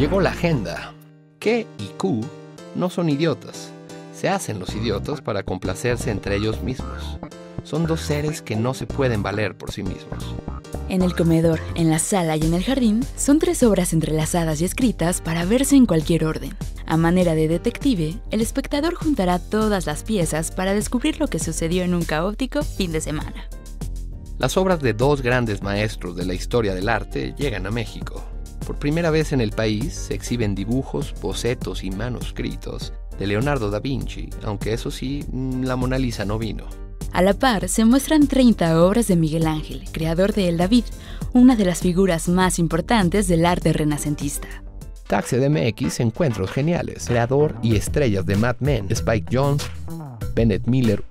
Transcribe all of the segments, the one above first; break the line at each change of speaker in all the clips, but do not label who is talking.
Llegó la agenda. K y Q no son idiotas. Se hacen los idiotas para complacerse entre ellos mismos. Son dos seres que no se pueden valer por sí mismos.
En el comedor, en la sala y en el jardín son tres obras entrelazadas y escritas para verse en cualquier orden. A manera de detective, el espectador juntará todas las piezas para descubrir lo que sucedió en un caótico fin de semana.
Las obras de dos grandes maestros de la historia del arte llegan a México. Por primera vez en el país se exhiben dibujos, bocetos y manuscritos de Leonardo da Vinci, aunque eso sí, mm, la Mona Lisa no vino.
A la par, se muestran 30 obras de Miguel Ángel, creador de El David, una de las figuras más importantes del arte renacentista.
Taxi MX Encuentros Geniales, creador y estrellas de Mad Men, Spike Jones, Bennett Miller,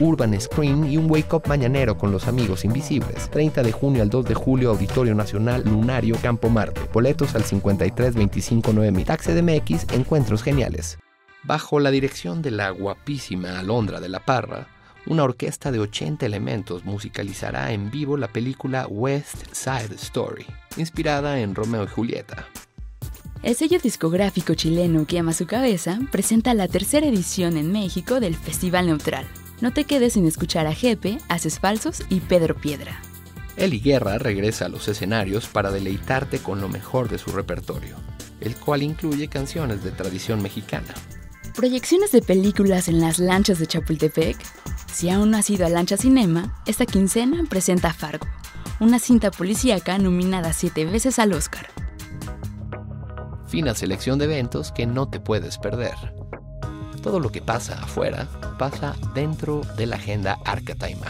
Urban Screen y un Wake Up mañanero con los amigos invisibles. 30 de junio al 2 de julio, Auditorio Nacional Lunario Campo Marte. Boletos al 53 25 9000. Taxi MX Encuentros Geniales. Bajo la dirección de la guapísima Alondra de la Parra, una orquesta de 80 elementos musicalizará en vivo la película West Side Story, inspirada en Romeo y Julieta.
El sello discográfico chileno que ama su cabeza presenta la tercera edición en México del Festival Neutral. No te quedes sin escuchar a Jepe, Haces Falsos y Pedro Piedra.
Eli Guerra regresa a los escenarios para deleitarte con lo mejor de su repertorio, el cual incluye canciones de tradición mexicana.
Proyecciones de películas en las lanchas de Chapultepec. Si aún no has ido a Lancha Cinema, esta quincena presenta Fargo, una cinta policíaca nominada siete veces al Oscar.
Fina selección de eventos que no te puedes perder. Todo lo que pasa afuera pasa dentro de la agenda Arca Time.